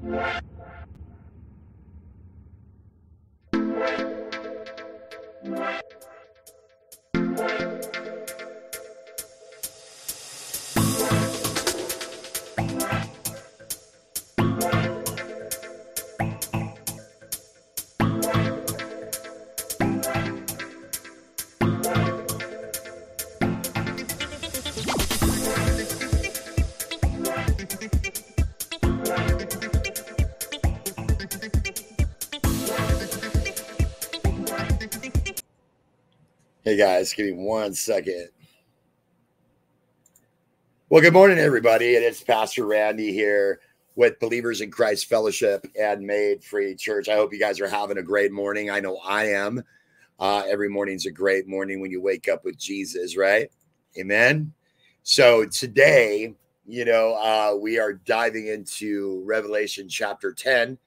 What? Hey guys, give me one second. Well, good morning, everybody. And it's Pastor Randy here with Believers in Christ Fellowship and Made Free Church. I hope you guys are having a great morning. I know I am. Uh, every morning's a great morning when you wake up with Jesus, right? Amen. So today, you know, uh, we are diving into Revelation chapter 10.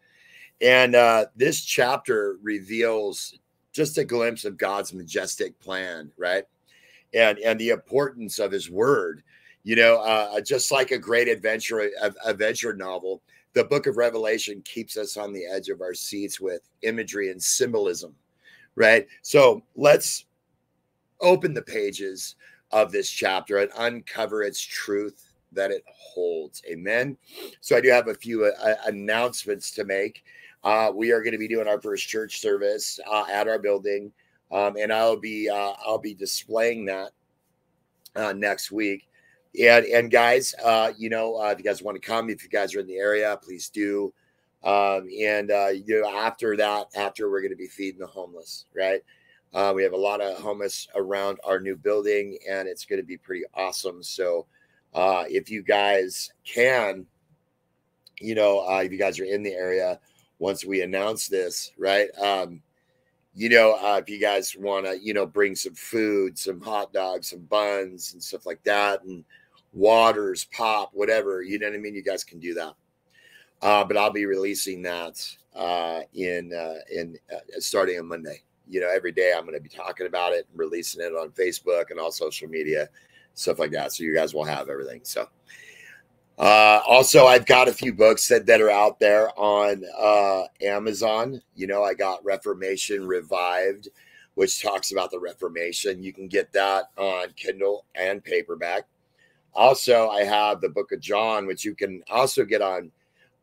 And uh, this chapter reveals just a glimpse of God's majestic plan, right? And and the importance of His Word. You know, uh, just like a great adventure adventure novel, the Book of Revelation keeps us on the edge of our seats with imagery and symbolism, right? So let's open the pages of this chapter and uncover its truth that it holds. Amen. So I do have a few uh, announcements to make. Uh, we are going to be doing our first church service uh, at our building, um, and I'll be uh, I'll be displaying that uh, next week. And and guys, uh, you know, uh, if you guys want to come, if you guys are in the area, please do. Um, and you know, after that, after we're going to be feeding the homeless, right? we have a lot of homeless around our new building, and it's going to be pretty awesome. So, if you guys can, you know, if you guys are in the area once we announce this, right? Um, you know, uh, if you guys want to, you know, bring some food, some hot dogs, some buns, and stuff like that, and waters, pop, whatever, you know what I mean? You guys can do that. Uh, but I'll be releasing that uh, in uh, in uh, starting on Monday. You know, every day I'm going to be talking about it and releasing it on Facebook and all social media, stuff like that. So you guys will have everything. So. Uh, also, I've got a few books that, that are out there on uh, Amazon. You know, I got Reformation Revived, which talks about the Reformation. You can get that on Kindle and paperback. Also, I have the Book of John, which you can also get on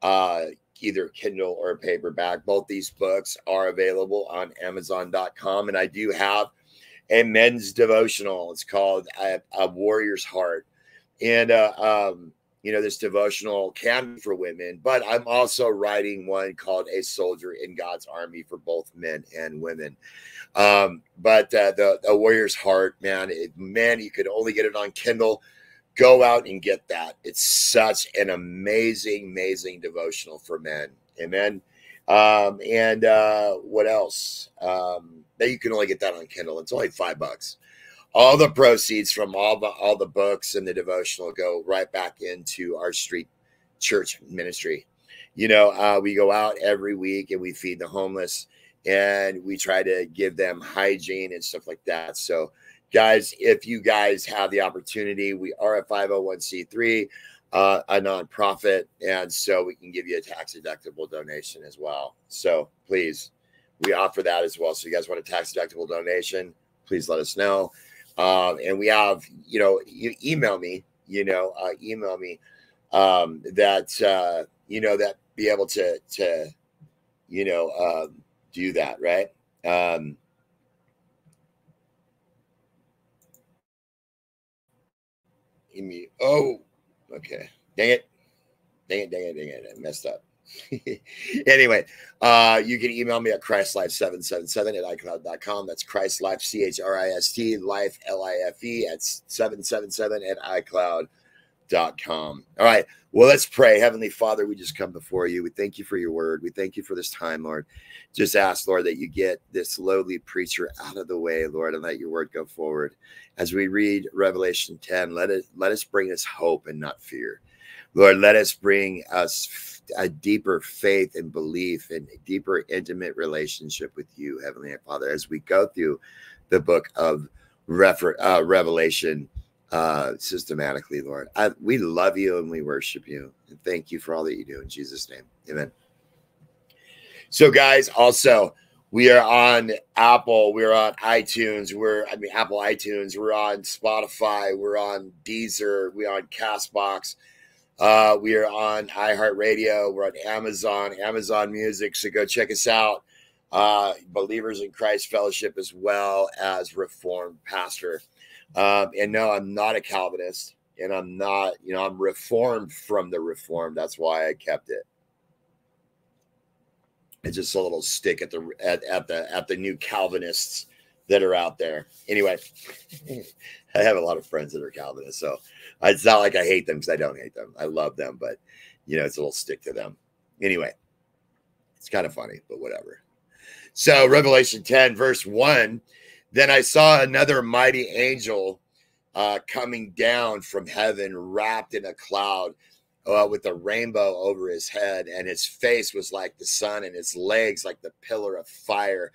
uh, either Kindle or paperback. Both these books are available on Amazon.com. And I do have a men's devotional. It's called A, a Warrior's Heart. And uh, um, you know, this devotional can for women, but I'm also writing one called A Soldier in God's Army for both men and women. Um, but uh, the, the Warrior's Heart, man, it, man, you could only get it on Kindle. Go out and get that. It's such an amazing, amazing devotional for men. Amen. Um, and uh, what else? Um, that you can only get that on Kindle. It's only five bucks all the proceeds from all the all the books and the devotional go right back into our street church ministry. You know, uh, we go out every week and we feed the homeless and we try to give them hygiene and stuff like that. So, guys, if you guys have the opportunity, we are a 501c3, uh, a nonprofit, and so we can give you a tax deductible donation as well. So, please, we offer that as well. So, you guys want a tax deductible donation? Please let us know. Um, and we have, you know, you email me, you know, uh, email me um, that, uh, you know, that be able to, to, you know, um, do that, right? Um, oh, okay. Dang it. Dang it, dang it, dang it. I messed up. anyway, uh, you can email me at christlife777 at icloud.com. That's christlife, C H R I S T, life, L I F E, at 777 at icloud.com. All right. Well, let's pray. Heavenly Father, we just come before you. We thank you for your word. We thank you for this time, Lord. Just ask, Lord, that you get this lowly preacher out of the way, Lord, and let your word go forward. As we read Revelation 10, let it let us bring us hope and not fear. Lord, let us bring us a deeper faith and belief and a deeper intimate relationship with you, Heavenly Father, as we go through the book of Refer- uh, Revelation uh, systematically, Lord. I, we love you and we worship you. And thank you for all that you do in Jesus' name. Amen. So, guys, also, we are on Apple, we're on iTunes, we're I mean Apple iTunes, we're on Spotify, we're on Deezer, we're on Castbox, uh, we are on iHeartRadio, we're on Amazon, Amazon Music. So go check us out. Uh, Believers in Christ Fellowship, as well as Reformed Pastor. Um, and no, I'm not a Calvinist, and I'm not, you know, I'm reformed from the Reformed. That's why I kept it. It's just a little stick at the at, at the at the new Calvinists that are out there. Anyway, I have a lot of friends that are Calvinists, so it's not like I hate them because I don't hate them. I love them, but you know, it's a little stick to them. Anyway, it's kind of funny, but whatever. So, Revelation 10, verse 1 Then I saw another mighty angel uh, coming down from heaven, wrapped in a cloud uh, with a rainbow over his head, and his face was like the sun, and his legs like the pillar of fire.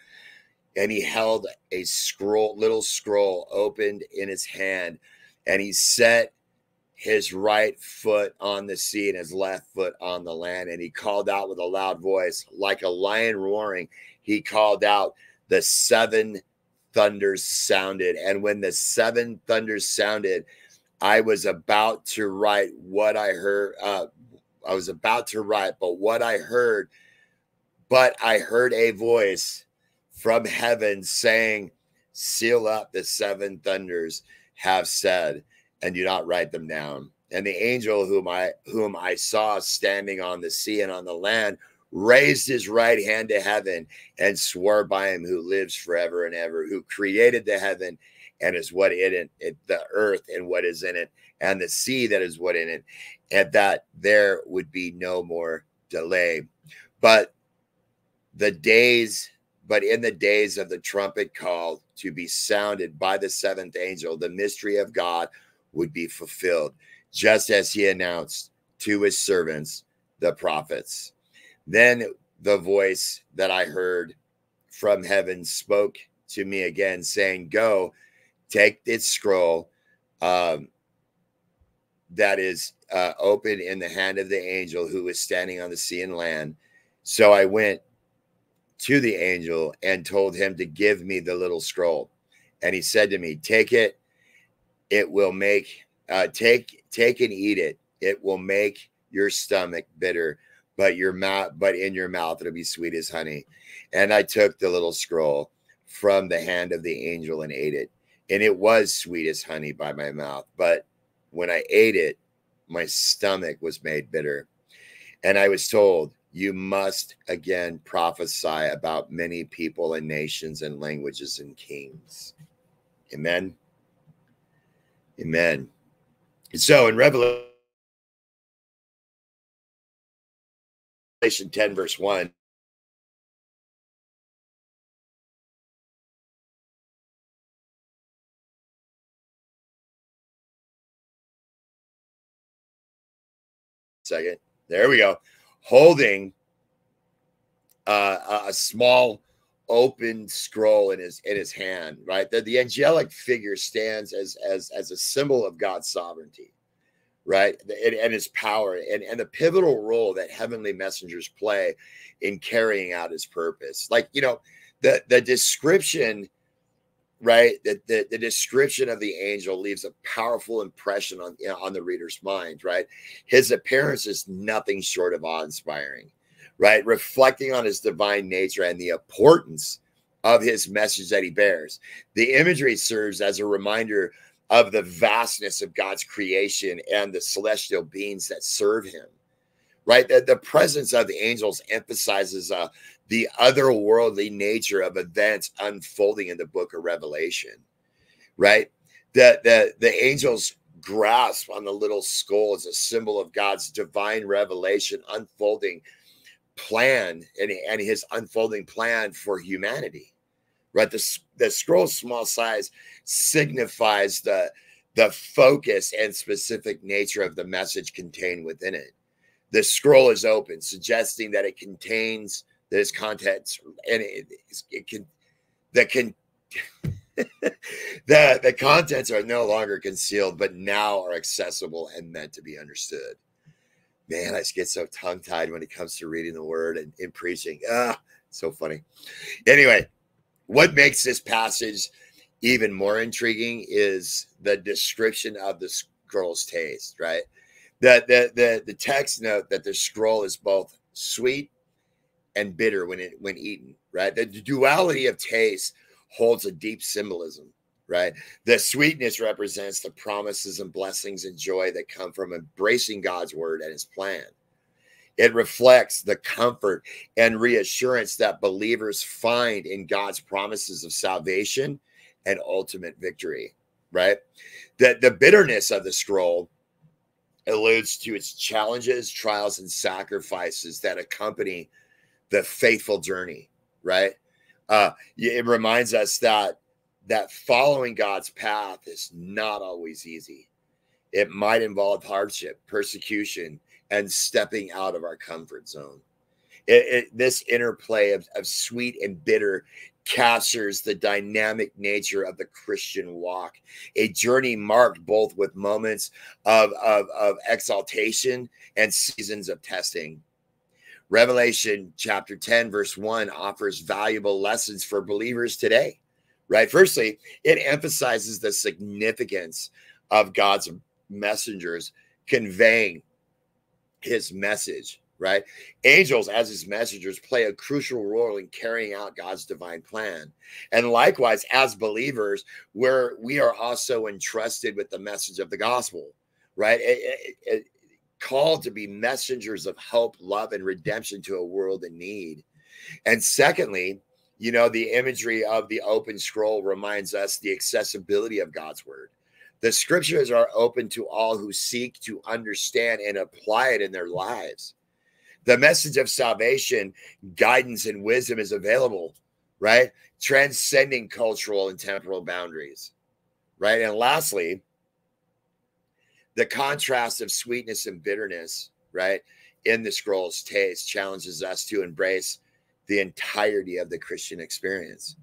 And he held a scroll, little scroll opened in his hand, and he set his right foot on the sea and his left foot on the land. And he called out with a loud voice, like a lion roaring. He called out, The seven thunders sounded. And when the seven thunders sounded, I was about to write what I heard. Uh, I was about to write, but what I heard, but I heard a voice from heaven saying, Seal up the seven thunders have said and do not write them down. And the angel whom I whom I saw standing on the sea and on the land raised his right hand to heaven and swore by him who lives forever and ever, who created the heaven and is what in it, the earth and what is in it, and the sea that is what in it, and that there would be no more delay. But the days, but in the days of the trumpet call to be sounded by the seventh angel, the mystery of God would be fulfilled, just as he announced to his servants, the prophets. Then the voice that I heard from heaven spoke to me again, saying, Go, take this scroll um, that is uh, open in the hand of the angel who is standing on the sea and land. So I went to the angel and told him to give me the little scroll. And he said to me, Take it it will make uh, take take and eat it. It will make your stomach bitter, but your mouth, but in your mouth it'll be sweet as honey. And I took the little scroll from the hand of the angel and ate it, and it was sweet as honey by my mouth. But when I ate it, my stomach was made bitter, and I was told, "You must again prophesy about many people and nations and languages and kings." Amen. Amen. And so in Revelation 10, verse 1, second. There we go. Holding uh, a small open scroll in his in his hand right? The, the angelic figure stands as as as a symbol of god's sovereignty right? And, and his power and, and the pivotal role that heavenly messengers play in carrying out his purpose. Like you know the the description right the, the, the description of the angel leaves a powerful impression on you know, on the reader's mind right his appearance is nothing short of awe-inspiring right? Reflecting on his divine nature and the importance of his message that he bears. The imagery serves as a reminder of the vastness of God's creation and the celestial beings that serve him. Right? The, the presence of the angels emphasizes uh, the otherworldly nature of events unfolding in the book of Revelation. Right? The, the, the angels grasp on the little skull is a symbol of God's divine revelation unfolding plan and, and his unfolding plan for humanity right the, the scroll small size signifies the the focus and specific nature of the message contained within it the scroll is open suggesting that it contains this contents and it, it can that can the the contents are no longer concealed, but now are accessible and meant to be understood. Man, I just get so tongue tied when it comes to reading the word and, and preaching. Ah, so funny. Anyway, what makes this passage even more intriguing is the description of the scroll's taste, right? The, the the the text note that the scroll is both sweet and bitter when it when eaten, right? The duality of taste holds a deep symbolism, right? The sweetness represents the promises and blessings and joy that come from embracing God's word and his plan. It reflects the comfort and reassurance that believers find in God's promises of salvation and ultimate victory, right? The, the bitterness of the scroll alludes to its challenges, trials, and sacrifices that accompany the faithful journey, right? Uh, it reminds us that that following God's path is not always easy. It might involve hardship, persecution, and stepping out of our comfort zone. It, it, this interplay of, of sweet and bitter captures the dynamic nature of the Christian walk, a journey marked both with moments of, of, of exaltation and seasons of testing. Revelation chapter 10, verse 1 offers valuable lessons for believers today, right? Firstly, it emphasizes the significance of God's messengers conveying his message, right? Angels, as his messengers, play a crucial role in carrying out God's divine plan. And likewise, as believers, we're we are also entrusted with the message of the gospel, right? It, it, it, called to be messengers of hope, love, and redemption to a world in need. And secondly, you know, the imagery of the open scroll reminds us the accessibility of God's word. The scriptures are open to all who seek to understand and apply it in their lives. The message of salvation, guidance, and wisdom is available, right? Transcending cultural and temporal boundaries, right? And lastly, the contrast of sweetness and bitterness, right, in the scroll's taste challenges us to embrace the entirety of the Christian experience.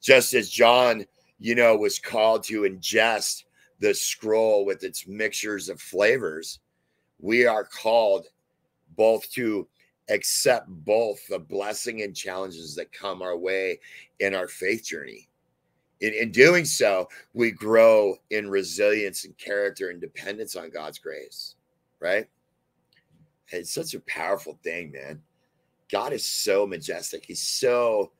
Just as John, you know, was called to ingest the scroll with its mixtures of flavors, we are called both to accept both the blessing and challenges that come our way in our faith journey. In, in doing so, we grow in resilience and character and dependence on God's grace, right? It's such a powerful thing, man. God is so majestic. He's so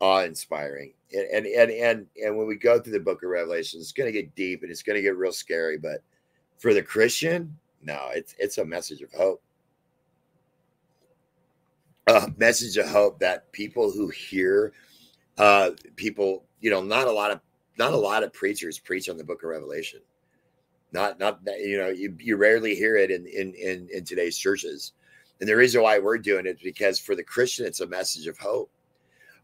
awe-inspiring. And and and and, and when we go through the book of Revelation, it's going to get deep and it's going to get real scary. But for the Christian, no, it's it's a message of hope. A message of hope that people who hear uh, people, you know, not a lot of not a lot of preachers preach on the book of Revelation. Not not you know, you, you rarely hear it in, in in in today's churches. And the reason why we're doing it is because for the Christian, it's a message of hope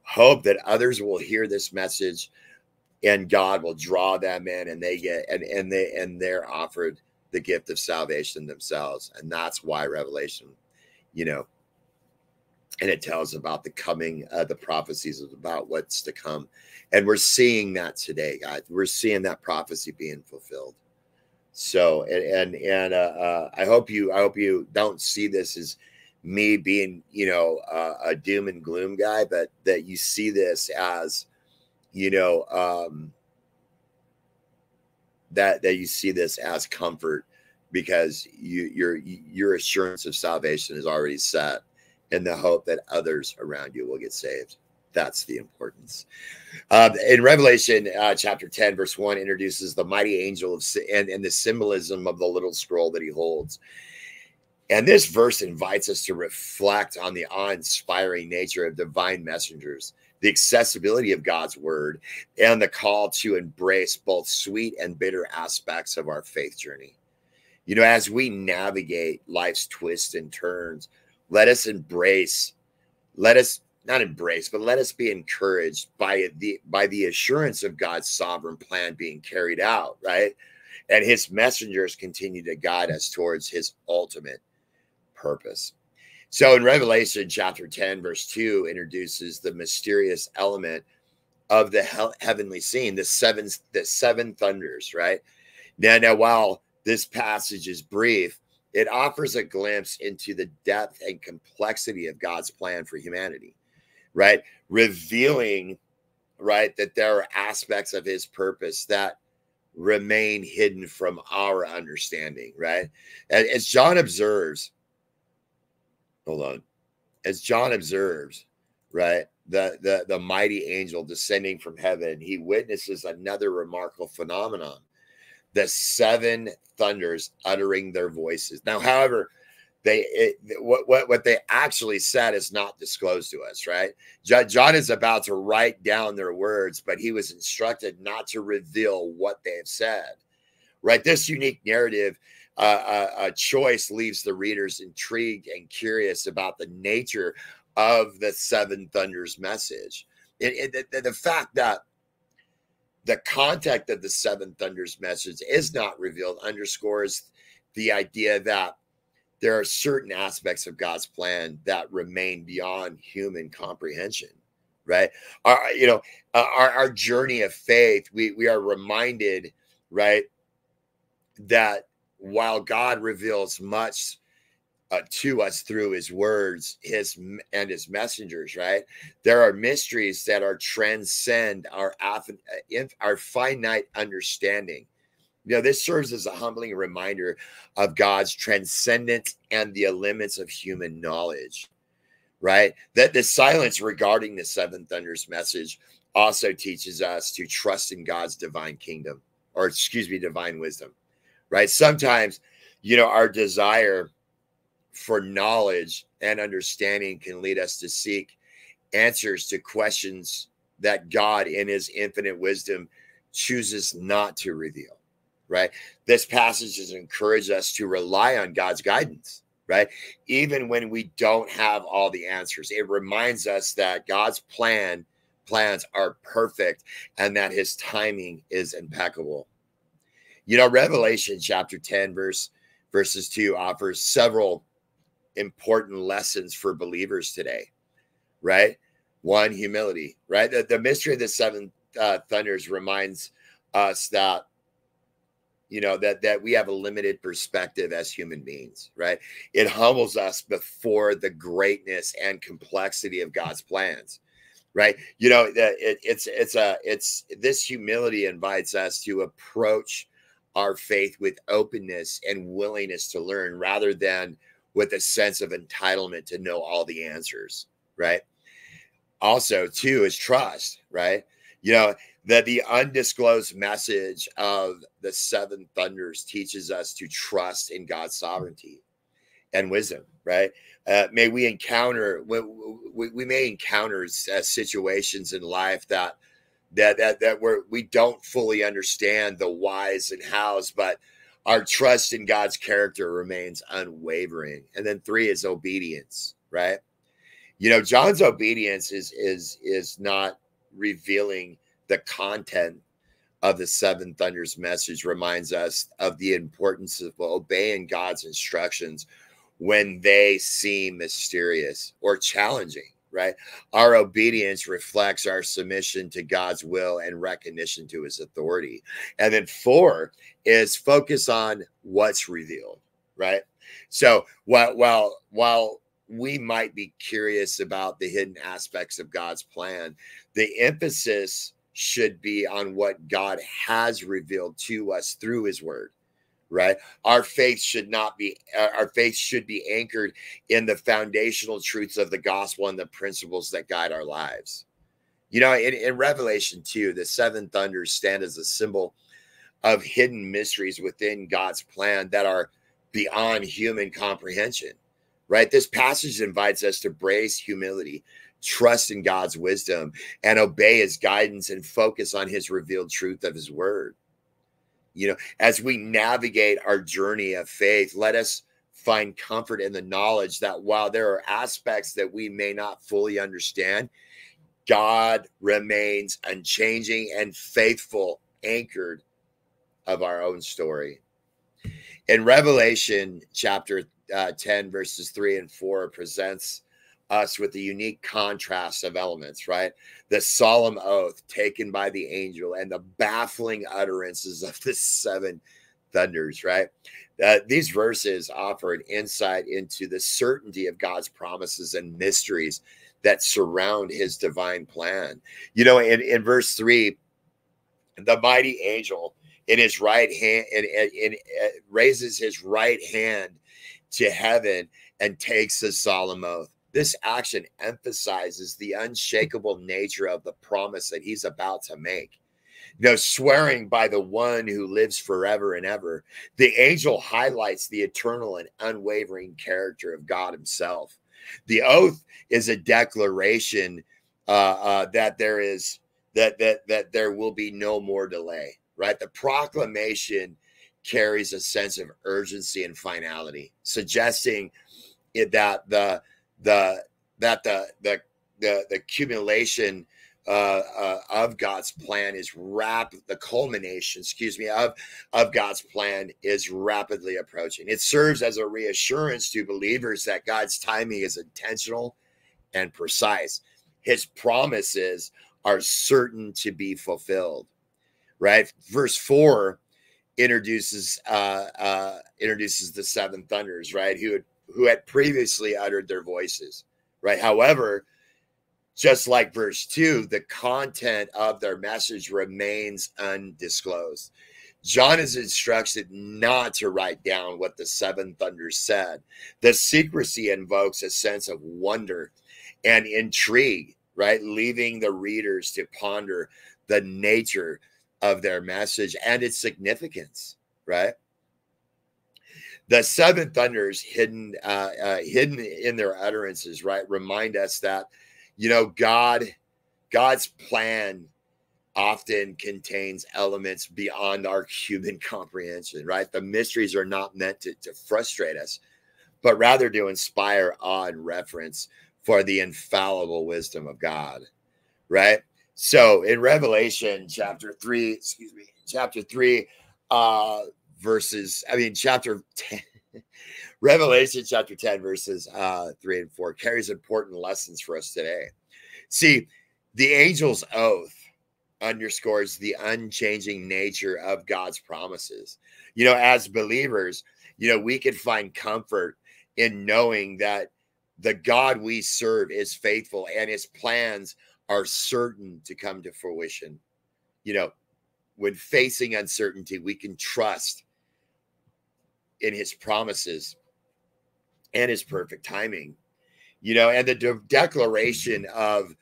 hope that others will hear this message and God will draw them in and they get and and they and they're offered the gift of salvation themselves and that's why revelation you know and it tells about the coming uh, the prophecies about what's to come and we're seeing that today guys we're seeing that prophecy being fulfilled so and and, and uh, uh, i hope you i hope you don't see this as me being, you know, uh, a doom and gloom guy, but that you see this as, you know, um, that that you see this as comfort because you your your assurance of salvation is already set in the hope that others around you will get saved. That's the importance. Uh, in Revelation uh, chapter 10, verse 1, introduces the mighty angel of and, and the symbolism of the little scroll that he holds. And this verse invites us to reflect on the awe inspiring nature of divine messengers, the accessibility of God's word, and the call to embrace both sweet and bitter aspects of our faith journey. You know, as we navigate life's twists and turns, let us embrace, let us not embrace, but let us be encouraged by the by the assurance of God's sovereign plan being carried out, right? And his messengers continue to guide us towards his ultimate purpose. So in Revelation chapter 10, verse 2, introduces the mysterious element of the he- heavenly scene, the seven the seven thunders, right? Now, now while this passage is brief, it offers a glimpse into the depth and complexity of God's plan for humanity, right? Revealing, right, that there are aspects of his purpose that remain hidden from our understanding, right? As John observes, hold on, as John observes, right, the, the, the mighty angel descending from heaven, he witnesses another remarkable phenomenon the seven thunders uttering their voices. Now, however, they it, what, what what they actually said is not disclosed to us, right? John is about to write down their words, but he was instructed not to reveal what they have said. Right? This unique narrative uh, uh, a choice leaves the readers intrigued and curious about the nature of the seven thunders message. It, it, the, the fact that the content of the seven thunders message is not revealed underscores the idea that there are certain aspects of God's plan that remain beyond human comprehension. Right, our you know uh, our our journey of faith, we we are reminded, right, that while God reveals much uh, to us through his words his and his messengers right there are mysteries that are transcend our uh, our finite understanding you know this serves as a humbling reminder of god's transcendence and the limits of human knowledge right that the silence regarding the seven thunders message also teaches us to trust in god's divine kingdom or excuse me divine wisdom right sometimes you know our desire for knowledge and understanding can lead us to seek answers to questions that God, in his infinite wisdom, chooses not to reveal. Right. This passage has encouraged us to rely on God's guidance. Right. Even when we don't have all the answers, it reminds us that God's plan plans are perfect and that his timing is impeccable. You know, Revelation chapter 10, verse verses 2 offers several important lessons for believers today, right? One, humility, right? The, the mystery of the seven uh, thunders reminds us that you know that that we have a limited perspective as human beings right it humbles us before the greatness and complexity of god's plans right you know it, it's it's a it's this humility invites us to approach our faith with openness and willingness to learn rather than with a sense of entitlement to know all the answers, right? Also, too, is trust, right? You know, that the undisclosed message of the seven thunders teaches us to trust in God's sovereignty and wisdom, right? Uh, may we encounter, we, we, may encounter uh, situations in life that that that that where we don't fully understand the whys and hows, but our trust in God's character remains unwavering. And then three is obedience, right? You know, John's obedience is is is not revealing the content of the seven thunders message reminds us of the importance of obeying God's instructions when they seem mysterious or challenging right? Our obedience reflects our submission to God's will and recognition to his authority. And then four is focus on what's revealed, right? So while while while we might be curious about the hidden aspects of God's plan, the emphasis should be on what God has revealed to us through his word right? Our faith should not be our faith should be anchored in the foundational truths of the gospel and the principles that guide our lives. You know in, in revelation 2 the seven thunders stand as a symbol of hidden mysteries within god's plan that are beyond human comprehension right? This passage invites us to brace humility trust in god's wisdom and obey his guidance and focus on his revealed truth of his word you know, as we navigate our journey of faith, let us find comfort in the knowledge that while there are aspects that we may not fully understand, God remains unchanging and faithful, anchored of our own story. In Revelation chapter uh, 10, verses 3 and 4, presents us with the unique contrast of elements, right? The solemn oath taken by the angel and the baffling utterances of the seven thunders, right? Uh, these verses offer an insight into the certainty of God's promises and mysteries that surround his divine plan. You know, in, in verse three, the mighty angel in his right hand and, and, and uh, raises his right hand to heaven and takes a solemn oath. This action emphasizes the unshakable nature of the promise that he's about to make. You know, swearing by the one who lives forever and ever. The angel highlights the eternal and unwavering character of God himself. The oath is a declaration uh, uh, that there is that that that there will be no more delay. Right, the proclamation carries a sense of urgency and finality, suggesting that the the that the the the, the accumulation uh, uh, of God's plan is rapid. The culmination, excuse me, of of God's plan is rapidly approaching. It serves as a reassurance to believers that God's timing is intentional and precise. His promises are certain to be fulfilled. Right, verse four introduces uh, uh, introduces the seven thunders. Right, who had who had previously uttered their voices. Right, however just like verse 2, the content of their message remains undisclosed. John is instructed not to write down what the seven thunders said. The secrecy invokes a sense of wonder and intrigue, right? Leaving the readers to ponder the nature of their message and its significance, right? The seven thunders hidden, uh, uh, hidden in their utterances, right, remind us that you know god god's plan often contains elements beyond our human comprehension right? The mysteries are not meant to, to frustrate us but rather to inspire awe and reverence for the infallible wisdom of god right? So in revelation chapter 3 excuse me chapter 3 uh verses i mean chapter 10 Revelation chapter 10, verses uh, 3 and 4 carries important lessons for us today. See, the angel's oath underscores the unchanging nature of God's promises. You know, as believers, you know, we can find comfort in knowing that the God we serve is faithful and his plans are certain to come to fruition. You know, when facing uncertainty, we can trust in his promises and his perfect timing. You know, and the de- declaration of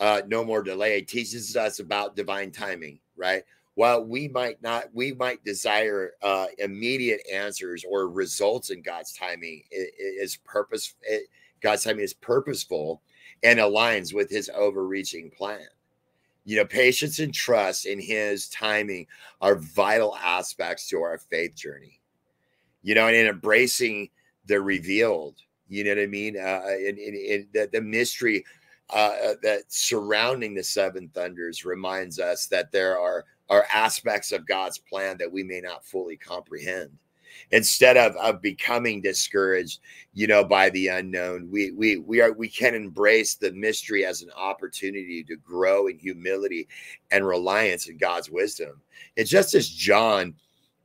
uh, no more delay teaches us about divine timing, right? While we might not, we might desire uh, immediate answers or results in God's timing is purpose. It, God's timing is purposeful and aligns with His overreaching plan. You know, patience and trust in His timing are vital aspects to our faith journey. You know, and in embracing the revealed. You know what I mean? Uh, in, in, in the, the mystery uh, uh, that surrounding the seven thunders reminds us that there are are aspects of God's plan that we may not fully comprehend. Instead of, of becoming discouraged, you know, by the unknown, we we we are we can embrace the mystery as an opportunity to grow in humility and reliance in God's wisdom. It's just as John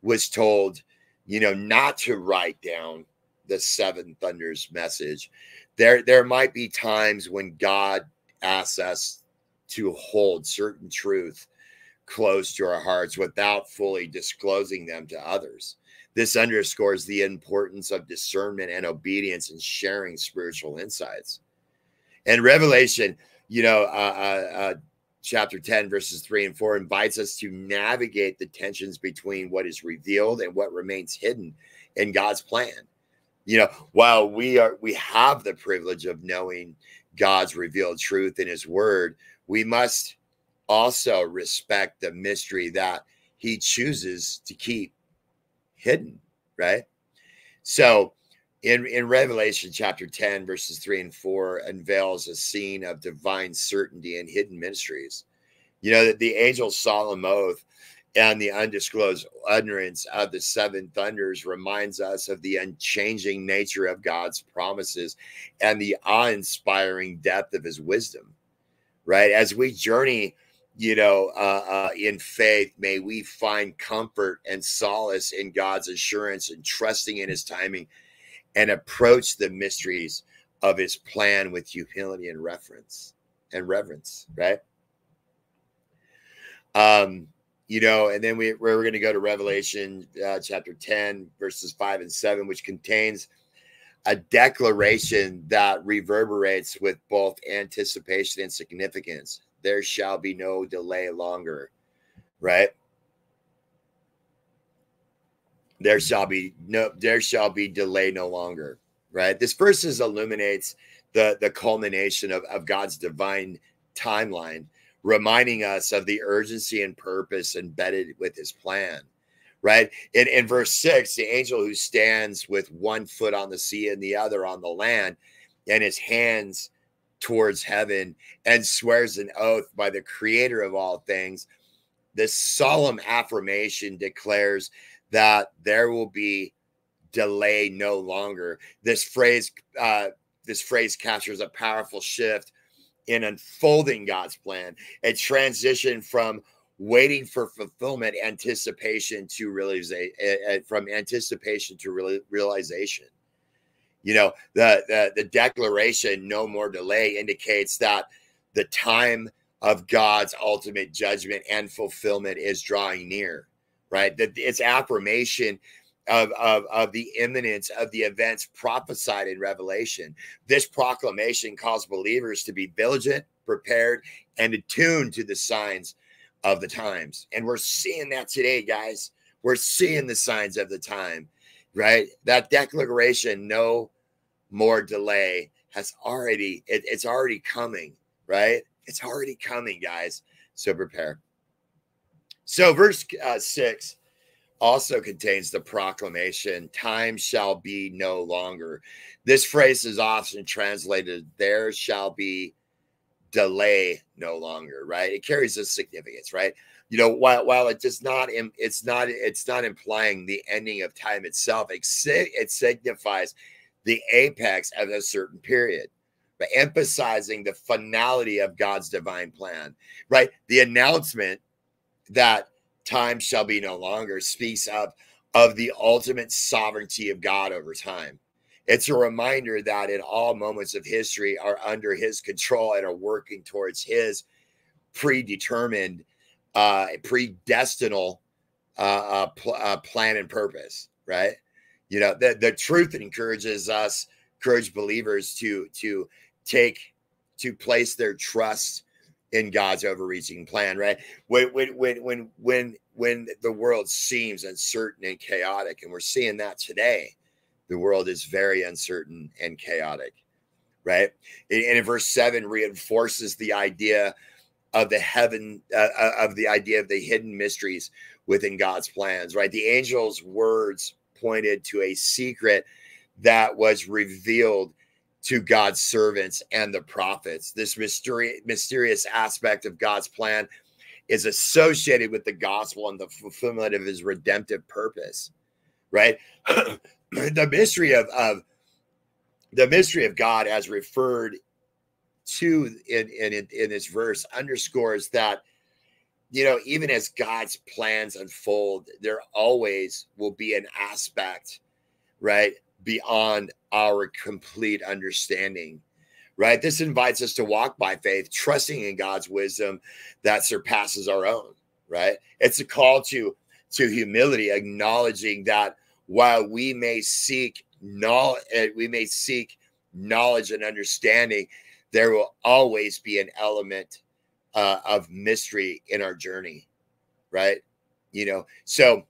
was told, you know, not to write down the seven thunders message. There there might be times when god asks us to hold certain truth close to our hearts without fully disclosing them to others. This underscores the importance of discernment and obedience in sharing spiritual insights. And revelation you know uh, uh, uh, chapter 10 verses 3 and 4 invites us to navigate the tensions between what is revealed and what remains hidden in god's plan. You know while we are we have the privilege of knowing god's revealed truth in his word we must also respect the mystery that he chooses to keep hidden right? So in in revelation chapter 10 verses 3 and 4 unveils a scene of divine certainty and hidden ministries you know that the angel's solemn oath and the undisclosed utterance of the seven thunders reminds us of the unchanging nature of God's promises and the awe inspiring depth of his wisdom. Right? As we journey, you know, uh, uh, in faith, may we find comfort and solace in God's assurance and trusting in his timing and approach the mysteries of his plan with humility and reverence and reverence, right? Um, you know, and then we, we're going to go to Revelation uh, chapter 10, verses 5 and 7, which contains a declaration that reverberates with both anticipation and significance. There shall be no delay longer, right? There shall be no, there shall be delay no longer, right? This verse illuminates the the culmination of, of God's divine timeline reminding us of the urgency and purpose embedded with his plan. Right. In, in verse six, the angel who stands with one foot on the sea and the other on the land, and his hands towards heaven, and swears an oath by the creator of all things. This solemn affirmation declares that there will be delay no longer. This phrase, uh, this phrase captures a powerful shift in unfolding God's plan, a transition from waiting for fulfillment, anticipation to realization, from anticipation to real, realization. You know, the, the the declaration, no more delay, indicates that the time of God's ultimate judgment and fulfillment is drawing near. Right, that it's affirmation of, of, of the imminence of the events prophesied in Revelation. This proclamation calls believers to be vigilant, prepared, and attuned to the signs of the times. And we're seeing that today, guys. We're seeing the signs of the time, right? That declaration, no more delay, has already, it, it's already coming, right? It's already coming, guys. So prepare. So, verse uh, six also contains the proclamation, time shall be no longer. This phrase is often translated, there shall be delay no longer, right? It carries a significance, right? You know, while, while it does not, it's not, it's not implying the ending of time itself. It, it signifies the apex of a certain period, but emphasizing the finality of God's divine plan, right? The announcement that time shall be no longer speaks of of the ultimate sovereignty of God over time. It's a reminder that in all moments of history are under his control and are working towards his predetermined, uh, predestinal uh, uh, pl- uh, plan and purpose, right? You know, the, the truth encourages us, encourage believers to to take to place their trust in God's overreaching plan, right? When when when when when when the world seems uncertain and chaotic, and we're seeing that today, the world is very uncertain and chaotic, right? And in verse seven reinforces the idea of the heaven uh, uh, of the idea of the hidden mysteries within God's plans, right? The angel's words pointed to a secret that was revealed to God's servants and the prophets. This mystery, mysterious aspect of God's plan is associated with the gospel and the fulfillment of his redemptive purpose, right? the mystery of, of the mystery of God as referred to in, in, in this verse underscores that you know even as god's plans unfold there always will be an aspect right beyond our complete understanding right? This invites us to walk by faith trusting in god's wisdom that surpasses our own right? It's a call to to humility acknowledging that while we may seek knowledge eh, we may seek knowledge and understanding there will always be an element uh, of mystery in our journey right? You know so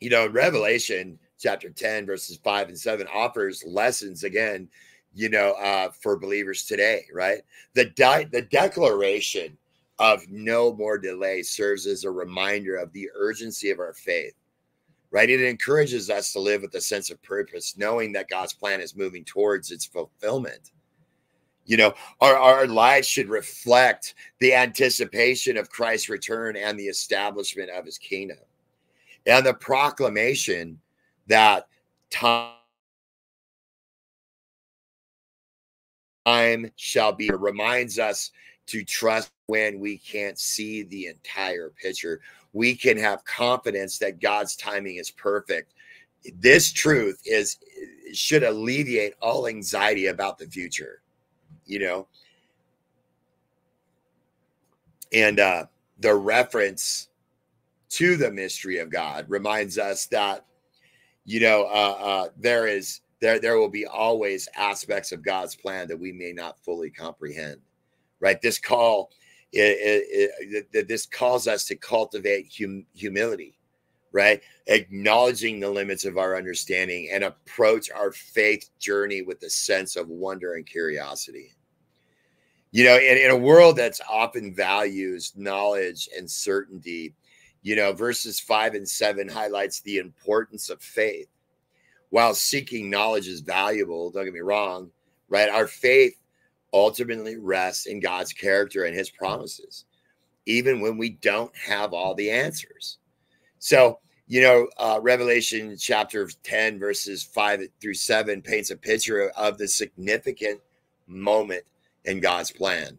you know revelation chapter 10 verses 5 and 7 offers lessons again you know uh for believers today right? The di- the declaration of no more delay serves as a reminder of the urgency of our faith right? It encourages us to live with a sense of purpose knowing that god's plan is moving towards its fulfillment. You know, our, our lives should reflect the anticipation of Christ's return and the establishment of his kingdom. And the proclamation that time shall be it reminds us to trust when we can't see the entire picture. We can have confidence that God's timing is perfect. This truth is should alleviate all anxiety about the future you know. And uh, the reference to the mystery of God reminds us that, you know, uh, uh, there is there there will be always aspects of God's plan that we may not fully comprehend. Right? This call, it, it, it, this calls us to cultivate hum, humility right? Acknowledging the limits of our understanding and approach our faith journey with a sense of wonder and curiosity. You know, in, in a world that's often values knowledge and certainty, you know, verses five and seven highlights the importance of faith. While seeking knowledge is valuable, don't get me wrong, right? Our faith ultimately rests in God's character and his promises, even when we don't have all the answers. So, you know, uh, Revelation chapter 10, verses 5 through 7 paints a picture of the significant moment in God's plan,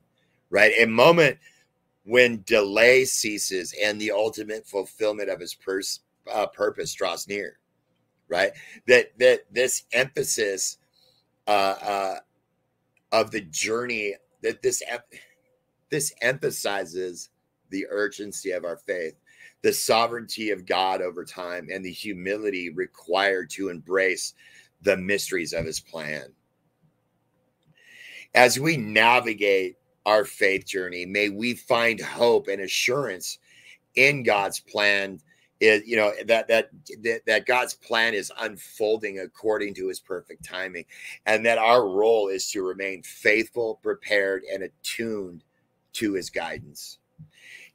right? A moment when delay ceases and the ultimate fulfillment of his pers- uh, purpose draws near, right? That, that this emphasis uh, uh, of the journey, that this, this emphasizes the urgency of our faith the sovereignty of God over time and the humility required to embrace the mysteries of his plan. As we navigate our faith journey, may we find hope and assurance in God's plan. Is you know that, that that that God's plan is unfolding according to His perfect timing, and that our role is to remain faithful, prepared, and attuned to His guidance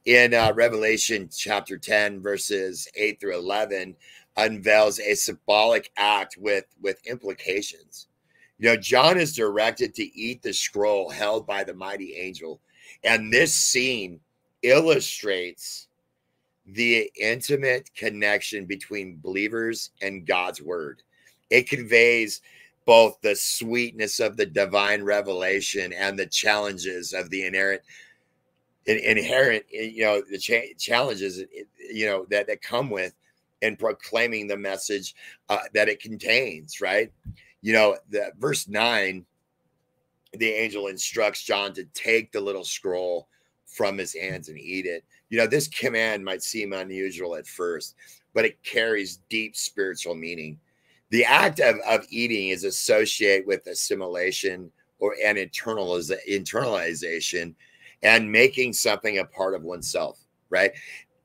in uh, Revelation chapter 10, verses 8 through 11, unveils a symbolic act with, with implications. You know, John is directed to eat the scroll held by the mighty angel. And this scene illustrates the intimate connection between believers and God's word. It conveys both the sweetness of the divine revelation and the challenges of the inherent, eh, you know, the cha- challenges, you know, that that come with and proclaiming the message uh, that it contains. Right, you know, the verse nine, the angel instructs John to take the little scroll from his hands and eat it. You know, this command might seem unusual at first, but it carries deep spiritual meaning. The act of, of eating is associated with assimilation or an internaliz- internalization and making something a part of oneself, right?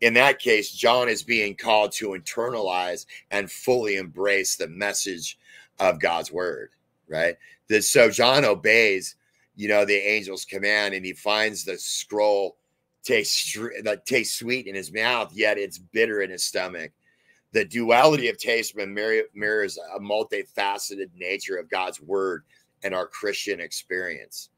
In that case, John is being called to internalize and fully embrace the message of God's word, right? That so John obeys, you know, the angel's command, and he finds the scroll tastes that tastes sweet in his mouth, yet it's bitter in his stomach. The duality of taste mirrors a multifaceted nature of God's word and our Christian experience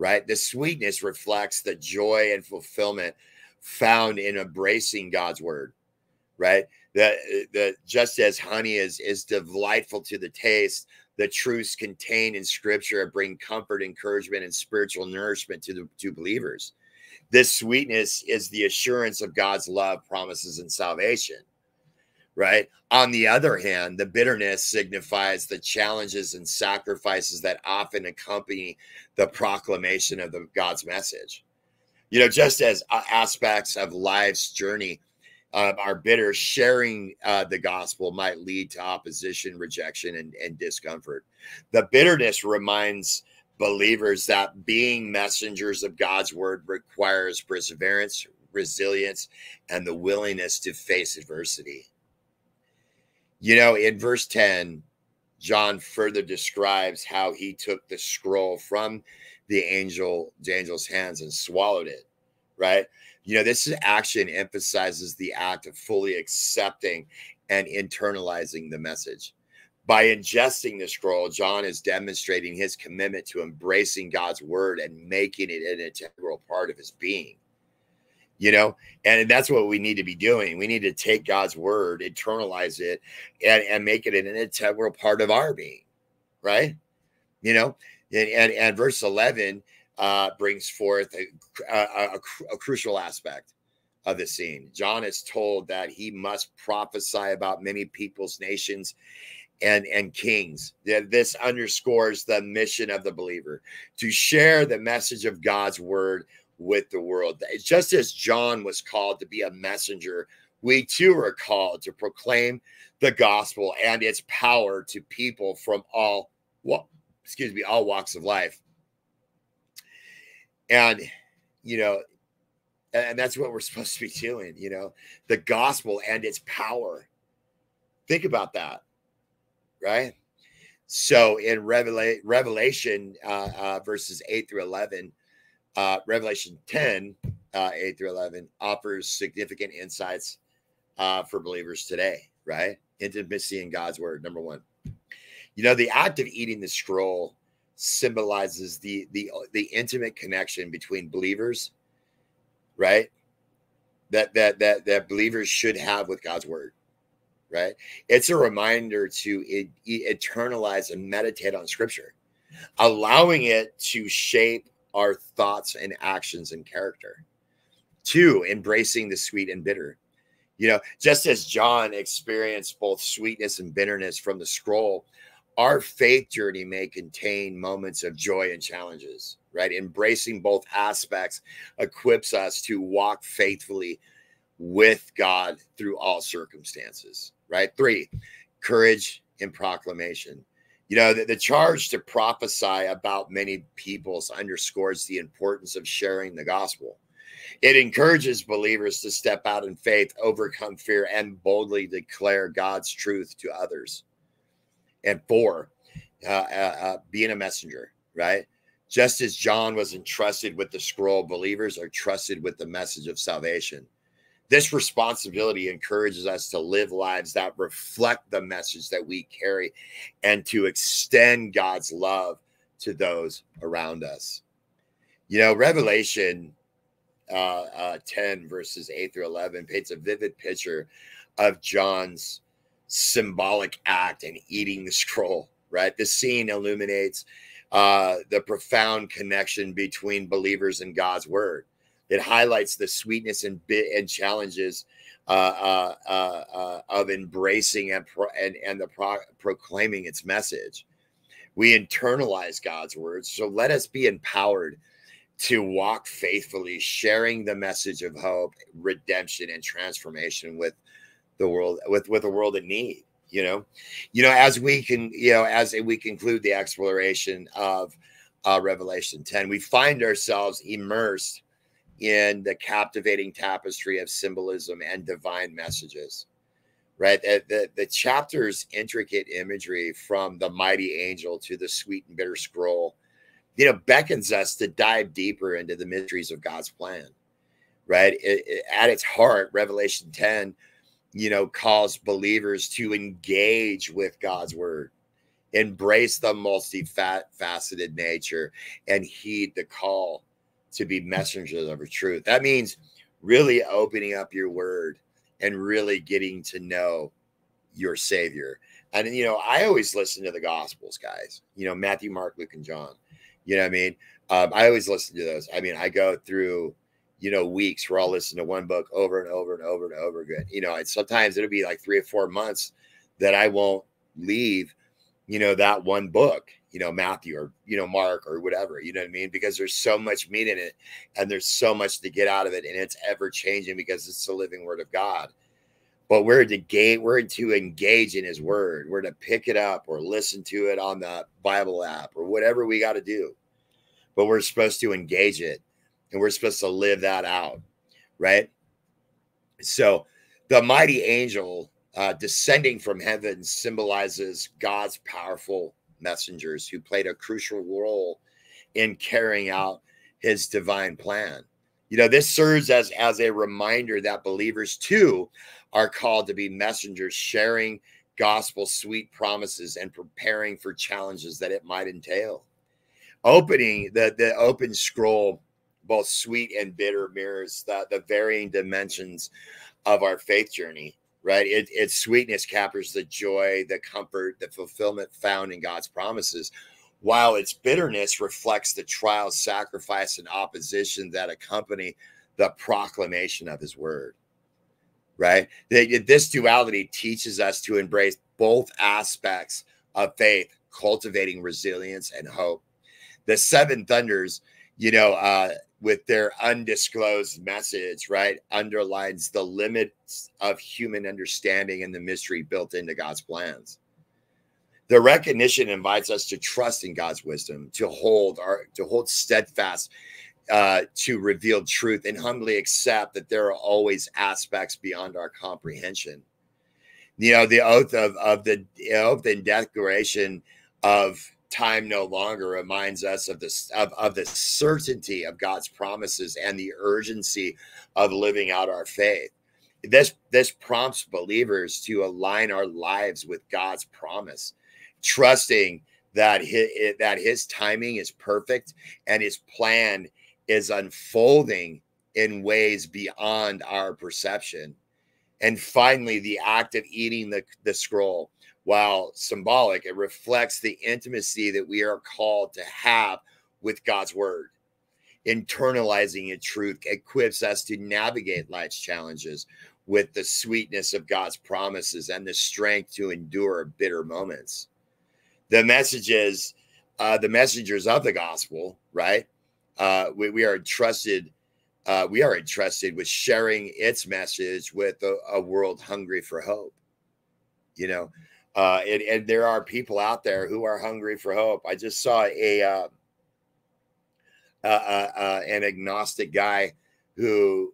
right? The sweetness reflects the joy and fulfillment found in embracing God's word, right? That eh, the just as honey is is delightful to the taste, the truths contained in scripture bring comfort, encouragement, and spiritual nourishment to the to believers. This sweetness is the assurance of God's love, promises, and salvation right? On the other hand, the bitterness signifies the challenges and sacrifices that often accompany the proclamation of the God's message. You know, just as uh, aspects of life's journey uh, are bitter, sharing uh, the gospel might lead to opposition, rejection, and, and discomfort. The bitterness reminds believers that being messengers of God's word requires perseverance, resilience, and the willingness to face adversity. You know, in verse 10, John further describes how he took the scroll from the angel, the angel's hands and swallowed it, right? You know, this action emphasizes the act of fully accepting and internalizing the message. By ingesting the scroll, John is demonstrating his commitment to embracing God's word and making it an integral part of his being. You know, and that's what we need to be doing. We need to take God's word, internalize it, and, and make it an integral part of our being, right? You know, and, and, and verse 11 uh, brings forth a, a, a, crucial aspect of the scene. John is told that he must prophesy about many peoples, nations, and and kings. This underscores the mission of the believer to share the message of God's word with the world. Just as John was called to be a messenger, we too are called to proclaim the gospel and its power to people from all well, excuse me, all walks of life. And you know, and that's what we're supposed to be doing, you know, the gospel and its power. Think about that, right? So in Revela- Revelation uh, uh, verses 8 through 11, uh, Revelation 10, uh, 8 through 11, offers significant insights uh, for believers today, right? Intimacy in God's word, number one. You know, the act of eating the scroll symbolizes the the uh, the intimate connection between believers right? That that that that believers should have with God's word, right? It's a reminder to eternalize and meditate on Scripture, allowing it to shape our thoughts and actions and character. Two, embracing the sweet and bitter. You know, just as John experienced both sweetness and bitterness from the scroll, our faith journey may contain moments of joy and challenges right? Embracing both aspects equips us to walk faithfully with God through all circumstances, right? Three, courage and proclamation. You know, the, the charge to prophesy about many peoples underscores the importance of sharing the gospel. It encourages believers to step out in faith, overcome fear, and boldly declare God's truth to others. And four, uh, uh, uh, being a messenger, right? Just as John was entrusted with the scroll, believers are trusted with the message of salvation. This responsibility encourages us to live lives that reflect the message that we carry and to extend God's love to those around us. You know, Revelation uh, uh, 10, verses 8 through 11, paints a vivid picture of John's symbolic act and eating the scroll, right? The scene illuminates uh, the profound connection between believers and God's word. It highlights the sweetness and bit and challenges uh, uh, uh, uh, of embracing and pro- and, and the pro- proclaiming its message. We internalize God's words, so let us be empowered to walk faithfully, sharing the message of hope, redemption, and transformation with the world, with with a world in need you know? You know as we can you know as we conclude the exploration of uh, revelation 10 we find ourselves immersed in the captivating tapestry of symbolism and divine messages right? The, the, the chapter's intricate imagery from the mighty angel to the sweet and bitter scroll you know beckons us to dive deeper into the mysteries of god's plan right? It, it, at its heart revelation 10 you know, cause believers to engage with God's word, embrace the multifaceted nature, and heed the call to be messengers of truth. That means really opening up your word and really getting to know your Savior. And, you know, I always listen to the Gospels, guys, you know, Matthew, Mark, Luke, and John. You know what I mean? Um, I always listen to those. I mean, I go through you know, weeks where I'll listen to one book over and over and over and over again. You know, and sometimes it'll be like three or four months that I won't leave, you know, that one book, you know, Matthew or, you know, Mark or whatever, you know what I mean? Because there's so much meat in it and there's so much to get out of it. And it's ever changing because it's the living word of God. But we're to gate, we're to engage in his word. We're to pick it up or listen to it on the Bible app or whatever we got to do. But we're supposed to engage it and we're supposed to live that out, right? So the mighty angel uh, descending from heaven symbolizes God's powerful messengers who played a crucial role in carrying out his divine plan. You know, this serves as, as a reminder that believers too are called to be messengers sharing gospel sweet promises and preparing for challenges that it might entail. Opening the, the open scroll, both sweet and bitter, mirrors the, the varying dimensions of our faith journey, right? It, its sweetness captures the joy, the comfort, the fulfillment found in God's promises, while its bitterness reflects the trial, sacrifice, and opposition that accompany the proclamation of his word right? This duality teaches us to embrace both aspects of faith, cultivating resilience and hope. The seven thunders, you know, uh, with their undisclosed message, right, underlines the limits of human understanding and the mystery built into God's plans. The recognition invites us to trust in God's wisdom, to hold our to hold steadfast uh, to reveal truth and humbly accept that there are always aspects beyond our comprehension. You know, the oath of, of the oath and declaration of time no longer reminds us of this of, of the certainty of God's promises and the urgency of living out our faith. This this prompts believers to align our lives with God's promise, trusting that his, that his timing is perfect and his plan is unfolding in ways beyond our perception. And finally, the act of eating the, the scroll, while symbolic, it reflects the intimacy that we are called to have with God's word. Internalizing a truth equips us to navigate life's challenges with the sweetness of God's promises and the strength to endure bitter moments. The messages, uh, the messengers of the gospel, right? uh, we, we are entrusted uh, we are entrusted with sharing its message with a, a world hungry for hope you know uh, and, and, there are people out there who are hungry for hope i just saw a uh, uh, uh, an agnostic guy who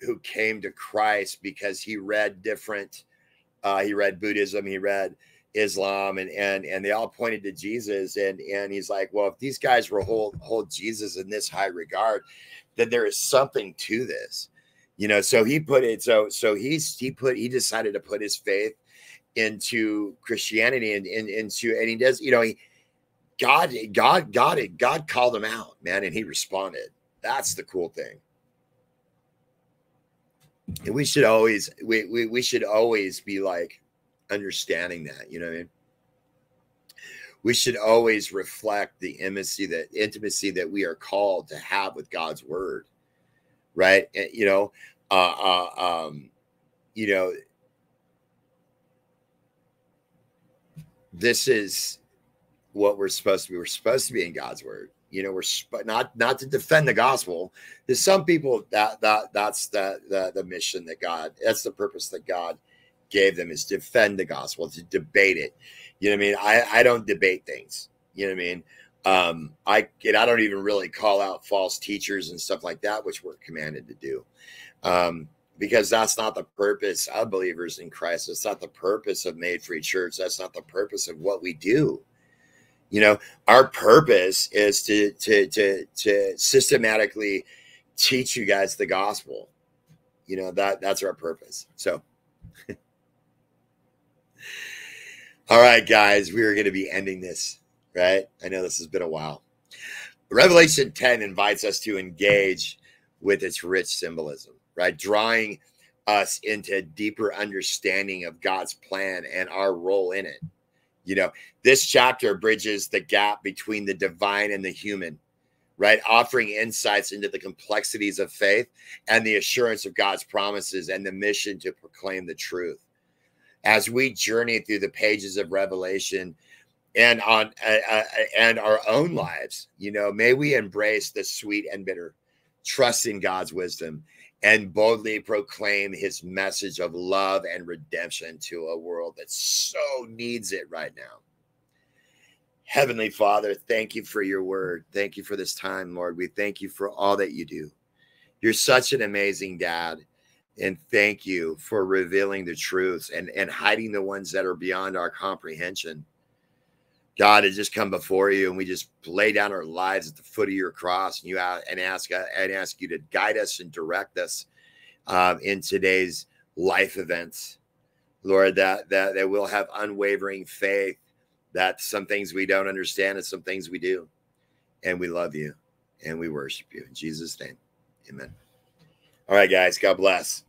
who came to christ because he read different he read buddhism he read Islam and and and they all pointed to Jesus and and he's like, well, if these guys were hold hold Jesus in this high regard, then there is something to this, you know. So he put it so so he's he put he decided to put his faith into Christianity and, and into and he does you know he God God God it God called him out man and he responded. That's the cool thing. And we should always we we, we should always be like understanding that. You know what I mean? We should always reflect the intimacy that intimacy that we are called to have with God's word, right? And, you know, uh, uh, um, you know, this is what we're supposed to be. We're supposed to be in God's word. You know, we're sp- not not to defend the gospel. There's some people that that that's the, the the mission that God. That's the purpose that God gave them is defend the gospel, to debate it. You know what I mean? I, I don't debate things. You know what I mean? Um, I and I don't even really call out false teachers and stuff like that, which we're commanded to do. Um, because that's not the purpose of believers in Christ. It's not the purpose of Made Free Church. That's not the purpose of what we do. You know, our purpose is to to to to systematically teach you guys the gospel. You know that that's our purpose. So. All right, guys, we are going to be ending this, right? I know this has been a while. Revelation 10 invites us to engage with its rich symbolism, right? Drawing us into deeper understanding of God's plan and our role in it. You know, this chapter bridges the gap between the divine and the human, right? Offering insights into the complexities of faith and the assurance of God's promises and the mission to proclaim the truth as we journey through the pages of Revelation and on uh, uh, and our own lives. You know, may we embrace the sweet and bitter, trust in God's wisdom, and boldly proclaim His message of love and redemption to a world that so needs it right now. Heavenly Father, thank you for your word. Thank you for this time, Lord. We thank you for all that you do. You're such an amazing dad and thank you for revealing the truths and and hiding the ones that are beyond our comprehension God has just come before you, and we just lay down our lives at the foot of your cross, and you and ask uh, and ask you to guide us and direct us um, in today's life events, Lord. That that that we'll have unwavering faith that some things we don't understand and some things we do, and we love you and we worship you in Jesus' name, Amen. All right, guys, God bless.